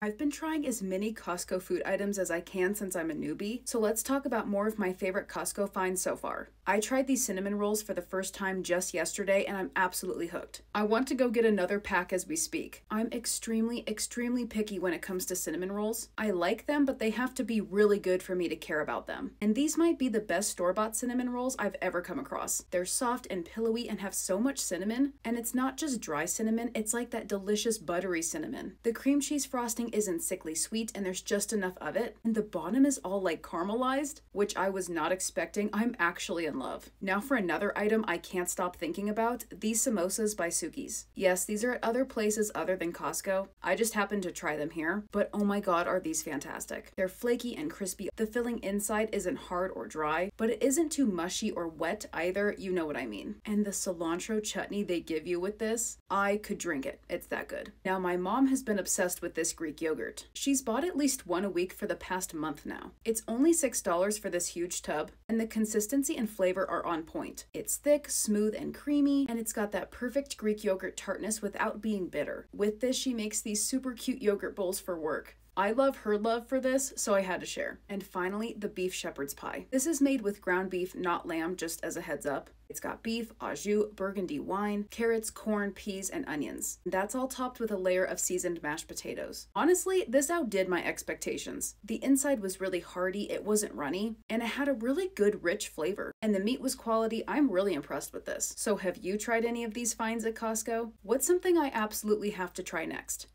I've been trying as many Costco food items as I can since I'm a newbie, so let's talk about more of my favorite Costco finds so far. I tried these cinnamon rolls for the first time just yesterday and I'm absolutely hooked. I want to go get another pack as we speak. I'm extremely, extremely picky when it comes to cinnamon rolls. I like them, but they have to be really good for me to care about them. And these might be the best store-bought cinnamon rolls I've ever come across. They're soft and pillowy and have so much cinnamon, and it's not just dry cinnamon, it's like that delicious buttery cinnamon. The cream cheese frosting isn't sickly sweet and there's just enough of it. And the bottom is all like caramelized, which I was not expecting. I'm actually in love. Now for another item I can't stop thinking about, these samosas by Sukhi's. Yes, these are at other places other than Costco. I just happened to try them here, but oh my god are these fantastic. They're flaky and crispy. The filling inside isn't hard or dry, but it isn't too mushy or wet either, you know what I mean. And the cilantro chutney they give you with this, I could drink it. It's that good. Now my mom has been obsessed with this Greek yogurt. She's bought at least one a week for the past month now. It's only $6 for this huge tub, and the consistency and flavor are on point. It's thick, smooth, and creamy, and it's got that perfect Greek yogurt tartness without being bitter. With this, she makes these super cute yogurt bowls for work. I love her love for this, so I had to share. And finally, the beef shepherd's pie. This is made with ground beef, not lamb, just as a heads up. It's got beef, au jus, burgundy wine, carrots, corn, peas, and onions. That's all topped with a layer of seasoned mashed potatoes. Honestly, this outdid my expectations. The inside was really hearty, it wasn't runny, and it had a really good rich flavor. And the meat was quality, I'm really impressed with this. So have you tried any of these finds at Costco? What's something I absolutely have to try next?